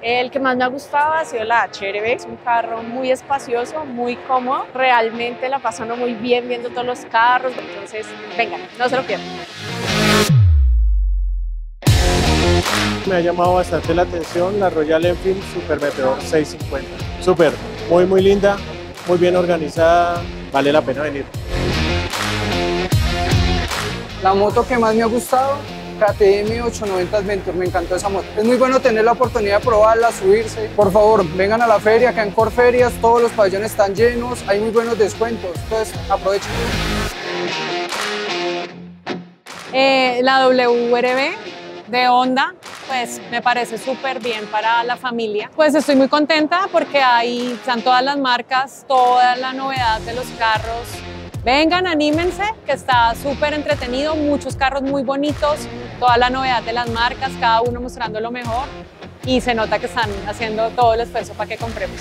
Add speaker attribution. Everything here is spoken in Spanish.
Speaker 1: El que más me ha gustado ha sido la HRV, es un carro muy espacioso, muy cómodo, realmente la pasando muy bien viendo todos los carros, entonces vengan, no se lo pierdan.
Speaker 2: Me ha llamado bastante la atención la Royal Enfield Super Meteor 650. Súper, muy muy linda, muy bien organizada, vale la pena venir.
Speaker 3: La moto que más me ha gustado KTM 890 Adventure, me encantó esa moto. Es muy bueno tener la oportunidad de probarla, subirse. Por favor, vengan a la feria, acá en Corferias todos los pabellones están llenos, hay muy buenos descuentos, entonces aprovechen.
Speaker 1: Eh, la WRB de Honda, pues me parece súper bien para la familia. Pues estoy muy contenta porque ahí están todas las marcas, toda la novedad de los carros, Vengan, anímense, que está súper entretenido, muchos carros muy bonitos, toda la novedad de las marcas, cada uno mostrando lo mejor y se nota que están haciendo todo el esfuerzo para que compremos.